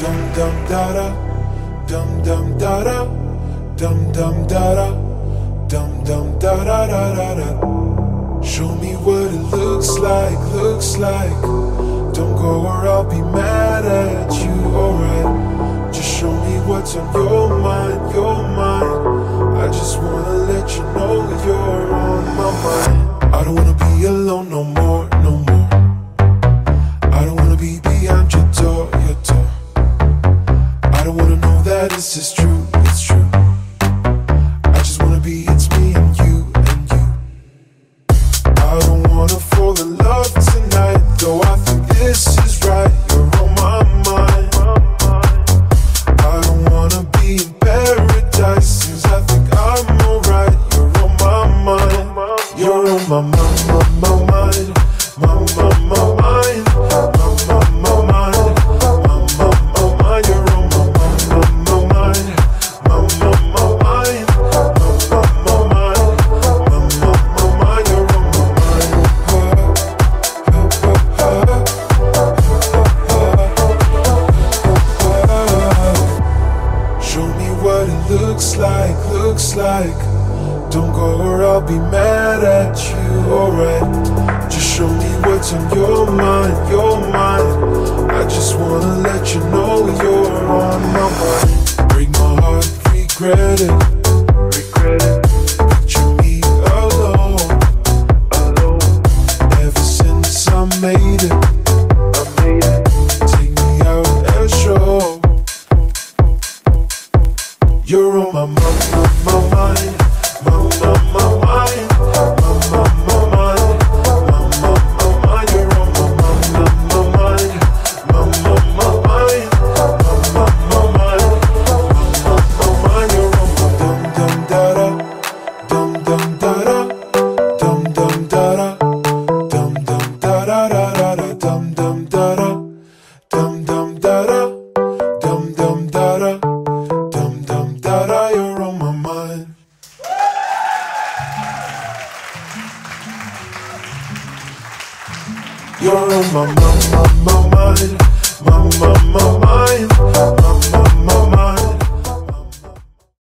dum dum da da, dum dum da da, dum dum da da, dum dum da da da da da. Show me what it looks like, looks like. Don't go or I'll be mad at you, alright. Just show me what's on your mind, your mind. I just wanna let you know this is true, it's true. I just wanna be, it's me and you and you. I don't wanna fall in love tonight, though I think this is right. You're on my mind. I don't wanna be in paradise, since I think I'm alright. You're on my mind. You're on my mind, looks like, looks like. Don't go or I'll be mad at you, alright. Just show me what's on your mind, your mind. I just wanna let you know dum da da, dum dum da da. Dum dum da da, you're on my mind. You're on my mind, my, my mind.